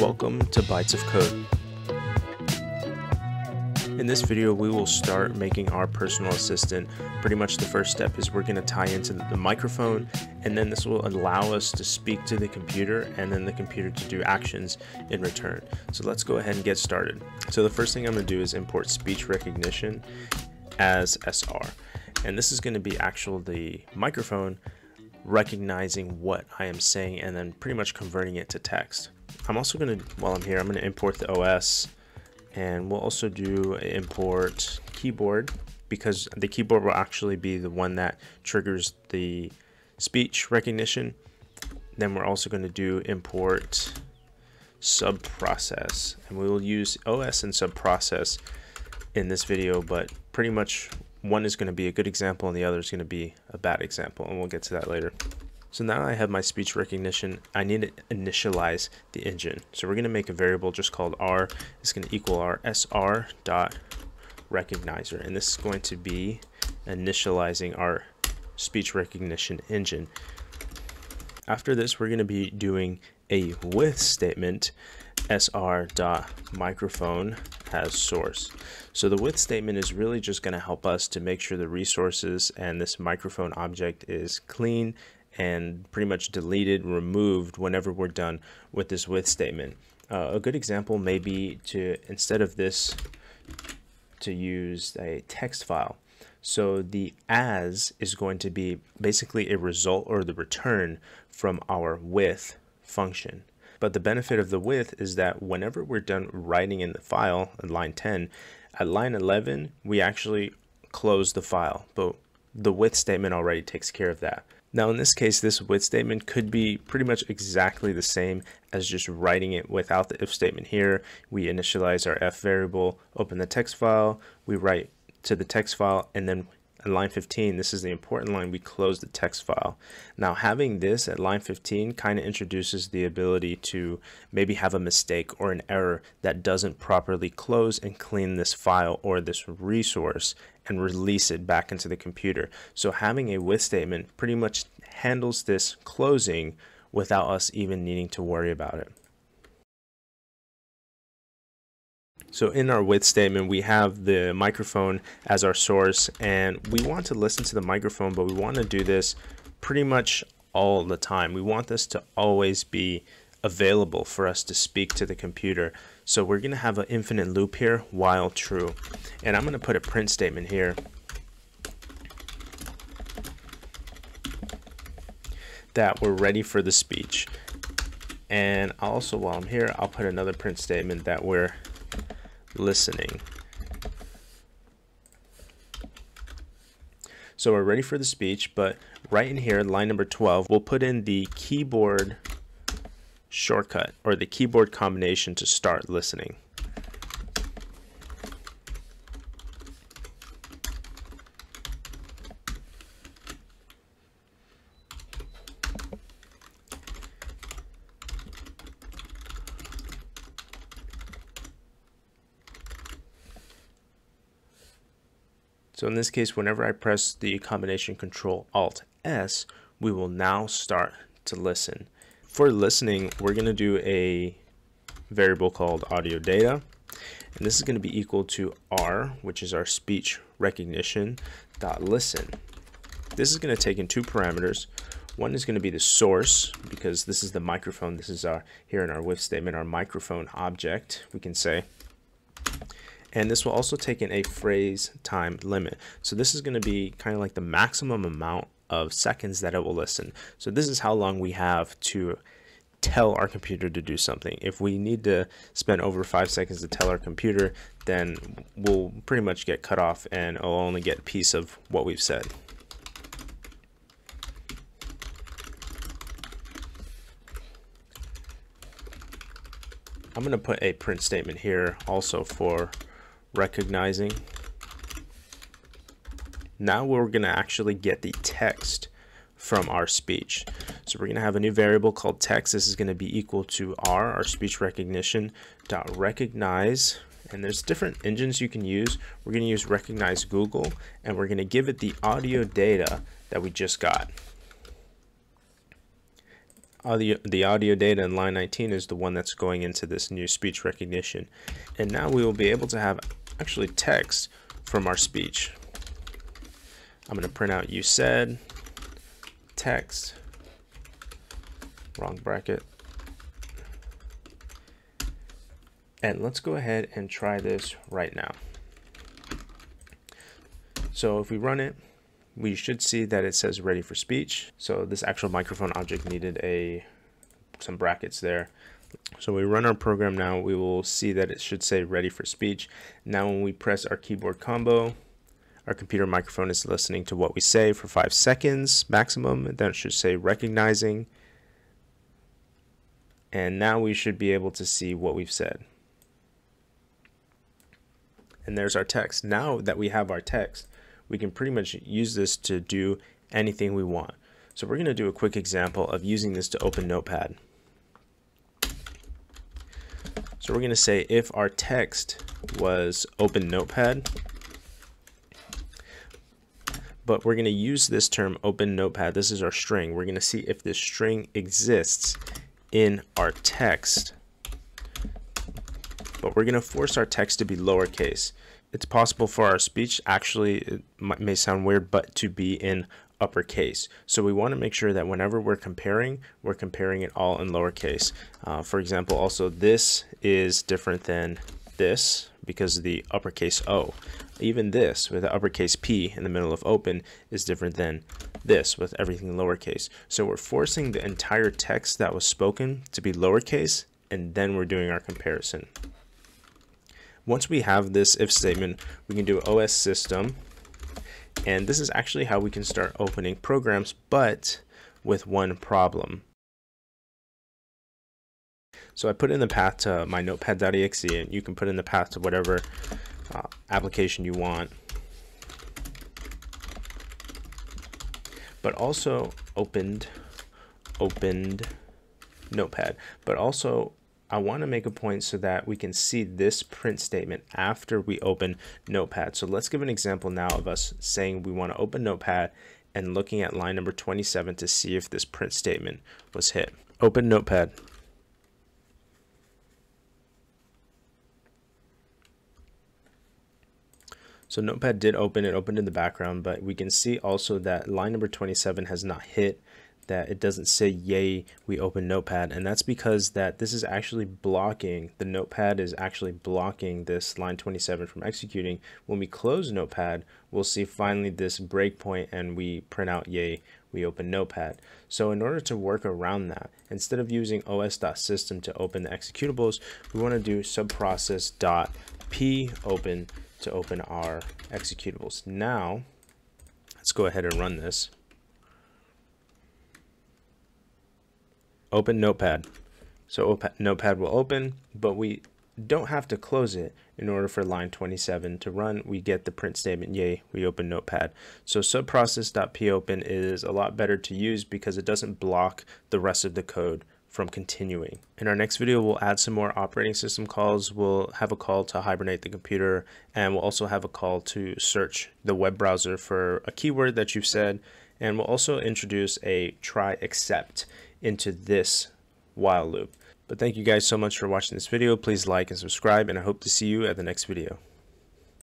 Welcome to Bytes of Code. In this video, we will start making our personal assistant. Pretty much the first step is we're going to tie into the microphone, and then this will allow us to speak to the computer and then the computer to do actions in return. So let's go ahead and get started. So the first thing I'm going to do is import speech recognition as SR. And this is going to be actual the microphone recognizing what I am saying and then pretty much converting it to text. I'm also going to, while I'm here, I'm going to import the OS and we'll also do import keyboard because the keyboard will actually be the one that triggers the speech recognition. Then we're also going to do import subprocess and we will use OS and subprocess in this video, but pretty much one is going to be a good example and the other is going to be a bad example, and we'll get to that later. So now I have my speech recognition, I need to initialize the engine. So we're going to make a variable just called r. It's going to equal our sr dot recognizer, and this is going to be initializing our speech recognition engine. After this, we're going to be doing a with statement sr.microphone as source. So the with statement is really just going to help us to make sure the resources and this microphone object is clean and pretty much deleted, removed whenever we're done with this with statement. Uh, a good example may be to, instead of this, to use a text file. So the as is going to be basically a result or the return from our with function. But the benefit of the with is that whenever we're done writing in the file at line 10, at line 11, we actually close the file, but the with statement already takes care of that. Now in this case, this with statement could be pretty much exactly the same as just writing it without the if statement here. We initialize our f variable, open the text file, we write to the text file, and then at line 15, this is the important line, we close the text file. Now having this at line 15 kind of introduces the ability to maybe have a mistake or an error that doesn't properly close and clean this file or this resource and release it back into the computer. So having a with statement pretty much handles this closing without us even needing to worry about it. So in our with statement, we have the microphone as our source and we want to listen to the microphone, but we want to do this pretty much all the time. We want this to always be available for us to speak to the computer. So we're going to have an infinite loop here while true. And I'm going to put a print statement here that we're ready for the speech. And also while I'm here, I'll put another print statement that we're listening. So we're ready for the speech, but right in here, line number 12, we'll put in the keyboard shortcut or the keyboard combination to start listening. So in this case, whenever I press the combination Control Alt S, we will now start to listen. For listening, we're going to do a variable called audio data. And this is going to be equal to R, which is our speech recognition dot listen. This is going to take in two parameters. One is going to be the source because this is the microphone. This is our here in our with statement, our microphone object, we can say and this will also take in a phrase time limit. So this is going to be kind of like the maximum amount of seconds that it will listen. So this is how long we have to tell our computer to do something. If we need to spend over five seconds to tell our computer, then we'll pretty much get cut off and it'll only get a piece of what we've said. I'm going to put a print statement here also for recognizing. Now we're going to actually get the text from our speech. So we're going to have a new variable called text. This is going to be equal to r, our speech recognition, dot recognize. And there's different engines you can use. We're going to use recognize Google, and we're going to give it the audio data that we just got. audio, the audio data in line 19 is the one that's going into this new speech recognition. And now we will be able to have actually text from our speech. I'm going to print out you said text wrong bracket. And let's go ahead and try this right now. So if we run it we should see that it says ready for speech. So this actual microphone object needed a some brackets there so we run our program now we will see that it should say ready for speech now when we press our keyboard combo our computer microphone is listening to what we say for five seconds maximum. Then it should say recognizing. And now we should be able to see what we've said. And there's our text. Now that we have our text, we can pretty much use this to do anything we want. So we're going to do a quick example of using this to open Notepad. So we're going to say if our text was open Notepad, but we're going to use this term open notepad. This is our string. We're going to see if this string exists in our text. But we're going to force our text to be lowercase. It's possible for our speech, actually, it may sound weird, but to be in uppercase. So we want to make sure that whenever we're comparing, we're comparing it all in lowercase. Uh, for example, also this is different than this because of the uppercase O. Even this with the uppercase P in the middle of open is different than this with everything lowercase. So we're forcing the entire text that was spoken to be lowercase and then we're doing our comparison. Once we have this if statement, we can do OS system and this is actually how we can start opening programs, but with one problem. So I put in the path to my notepad.exe and you can put in the path to whatever uh, application you want. But also opened, opened notepad. But also I want to make a point so that we can see this print statement after we open notepad. So let's give an example now of us saying we want to open notepad and looking at line number 27 to see if this print statement was hit. Open notepad. So Notepad did open, it opened in the background, but we can see also that line number 27 has not hit, that it doesn't say yay, we open Notepad. And that's because that this is actually blocking, the Notepad is actually blocking this line 27 from executing. When we close Notepad, we'll see finally this breakpoint and we print out yay, we open Notepad. So in order to work around that, instead of using os.system to open the executables, we want to do subprocess.p open to open our executables. Now, let's go ahead and run this. Open Notepad. So Notepad will open, but we don't have to close it in order for line 27 to run. We get the print statement, yay, we open Notepad. So subprocess.popen is a lot better to use because it doesn't block the rest of the code from continuing. In our next video, we'll add some more operating system calls. We'll have a call to hibernate the computer, and we'll also have a call to search the web browser for a keyword that you've said. And we'll also introduce a try except into this while loop. But thank you guys so much for watching this video. Please like and subscribe, and I hope to see you at the next video.